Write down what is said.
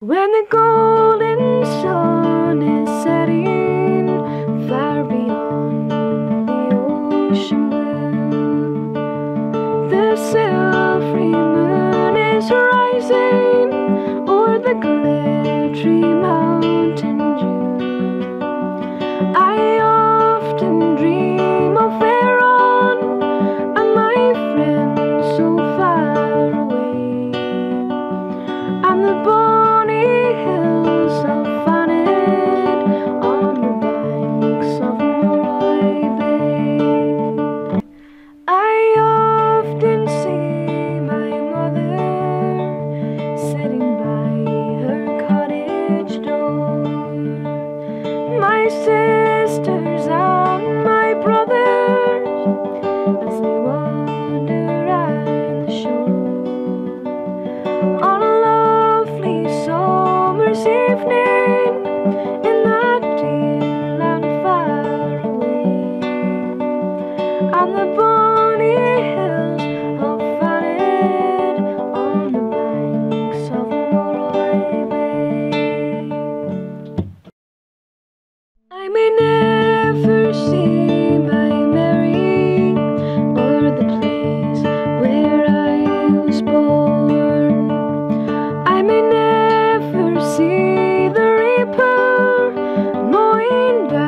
When the golden sun is setting far beyond the ocean blue, the silvery moon is rising. on window.